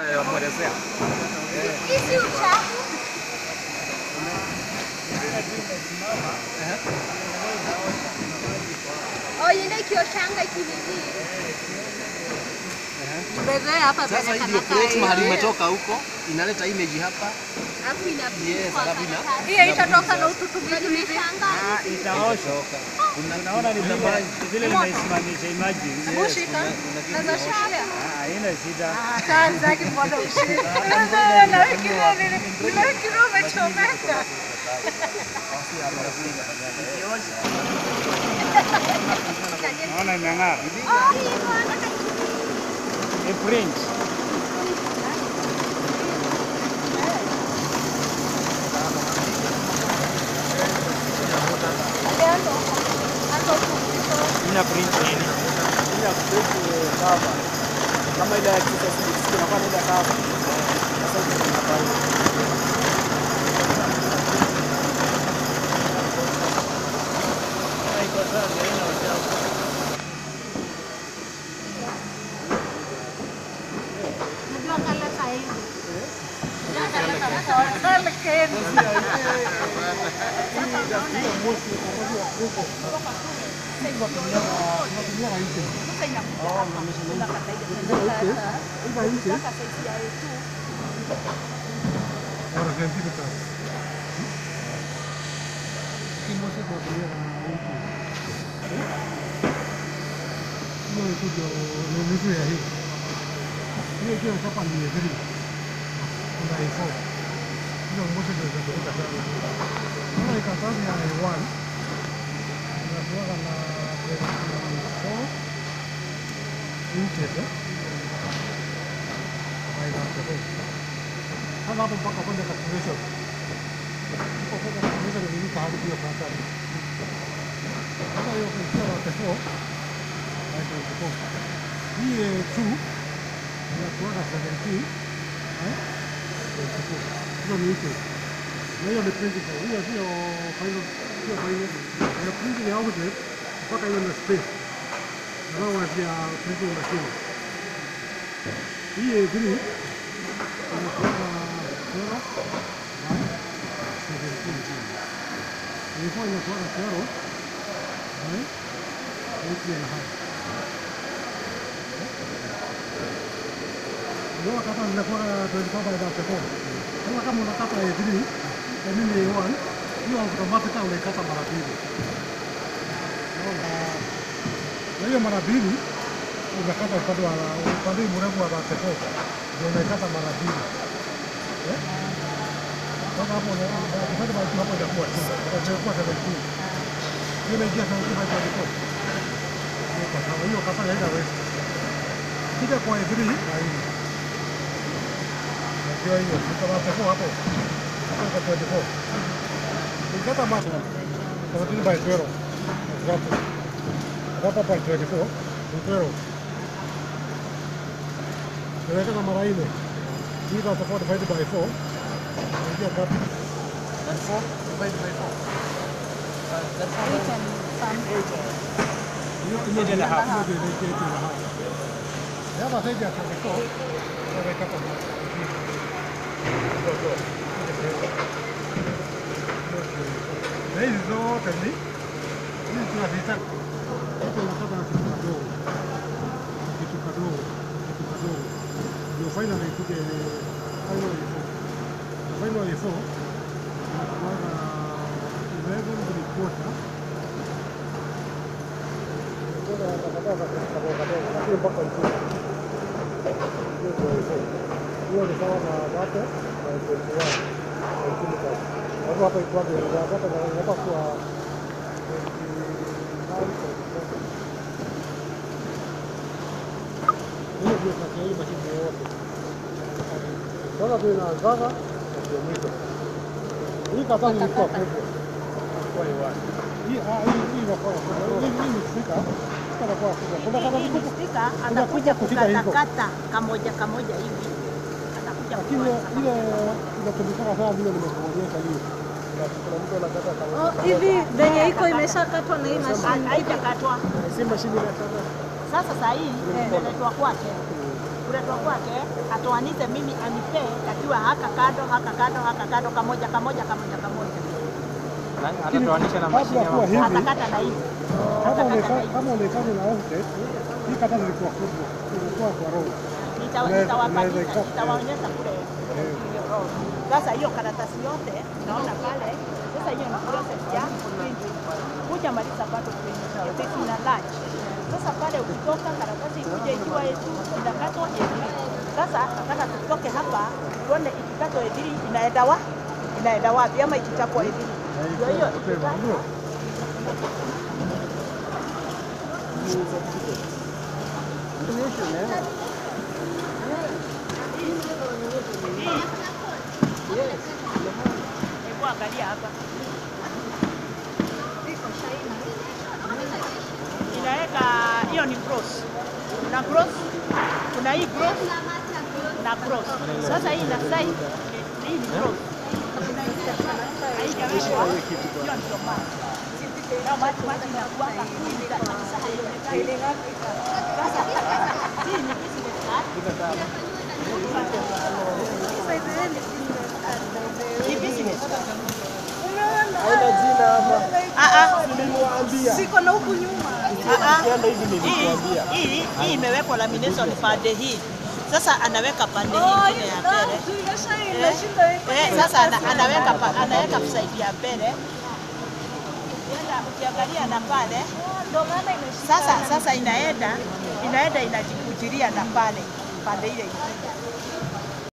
Mwelezea. Hizi uchafu. Oh, ikioshanga. Sasa hii ndio plate mahali umetoka huko inaleta image hapa. Alafu inapikwa. Hiyo itatoka na ututu nimeshangaa. Itaosha. Unaona ni vile nimeisimamisha imagine. Mushika. Naweza shikia. Ah, haina shida. Ah, kazi yake mbona ushike. Nafikiria nini? Nafikiria umechomeka. Naona imeng'ara. Oh, hivyo nataka Ni print. Ina print nini? Ina plate cover. Kama ile ya kisasa sisi tunafanya ile cover. Sasa 생각을 해주세요. 아, 이거 해주세요. 알아서 해주겠다. 이 모습을 보여라. 이거 그저 내줘야 해. 이게 그냥 잡아는 애들이 나에서 이런 모습을 보여라. 그러니까 나중에 와. Kahadi hiyo kwa tani. Sasa hiyo kwa kwa tefo. Hapo tefo. Hii eh, two inakuwa 17. Eh? Tefo. Hiyo ni hiyo. Na hiyo principal. Hiyo sio final sio final. Ya printing ya opposite mpaka hiyo na space. Na wao wanafia printing machine. Hii eh, three inakuwa zero one seventeen ilikuwa inakuwa zero nine eight and a half ndio kama ninakuwa 24 by 34 kama unakata A3 mimi A1 hiyo automatically unaikata mara mbili na hiyo mara mbili unakata upande wa upande mrefu wa 34 ndio unaikata mara mbili Eh? Sasa hapo na upande wa hapo inakuwa tu itakuwa 17 hiyo inaingia 17 by 24 Kwa kata hiyo kata haina waste kija kwa A3 na hiyo. ndio hiyo kama 34 hapo hapo kwa 24 ukikata macho 17 by 12 exactly hapa by 24 ni 12 Tunaweka mara nne. Hii itakuwa divided by 4. Inaingia ngapi? That's four divided by four. Uh, that's Hiyo Eight and a half. Hiyo ndio inaingia eight and a half. Hapa sasa ya 24. Tunaweka hapa. Ndio, ndio. Na ni hizi tunazita hapo unapata kitu kadogo. Kitu kadogo. Kitu kadogo. Ndio final ikuje final ifo. Final ifo. Inakuwa 11 three quarter. lakini mpaka mchini. Hiyo ndio ifo. Hiyo ni sawa na date na 21 na uchumi kazi. Kwa hivyo hapa ikuwa ndio date na inafaa kuwa 29 hiyo ndio kati ya hii mashine yote. Sasa ndio inaanzaga na ndio mwisho. Hii katani ilikuwa kubwa. Hii ah, hii hii inakuwa hii hii ni spika. Spika inakuwa kubwa. Kuna kama Hii ni kufika hivyo. kukatakata kamoja kamoja hivi. Atakuja Lakini ile kuanza. ile inatumika sana vile nimekuonyesha hiyo. Oh, hivi venye iko imeshakatwa na hii mashine. Haijakatwa. si mashine inakata. Sasa saa hii imeletwa kwake. kuletwa kwake atoanize mimi anipe akiwa haka kando haka kando haka kando kamoja kamoja kamoja kamoja Atatoanisha na mashine kabla kuwa ama hivi atakata na hivi kama unaifanya na offset, hii kata zilikuwa kubwa, ilikuwa kwa roho. Nita- Unaweza- nitawafanyisha unaweza ika- nitawaonyesha kule. Sasa hiyo karatasi yote naona pale, sasa hiyo ni process ya. Kuja maliza bado printing, na lunch. Sasa pale ukitoka karatasi ikuja ikiwa yetu inakatwa edili. Sasa nataka tutoke hapa tuone ikikatwa edili inaenda wa inaenda wapi ama ikichapwa edili. Ndio hiyo Hebu angalia hapa. Inaweka hiyo ni cross. Kuna cross, kuna hii cross na cross. Sasa hii ina side, hii ni cross. Haina jina. Siko na huku nyuma. Hii imewekwa lamination pande hii. Sasa anaweka pande hii ingine ya mbele. Sasa anaweka anaweka side ya mbele. Ukiangalia na pale. Sasa sasa inaenda inaenda inajikujiria na pale pande ile ingine.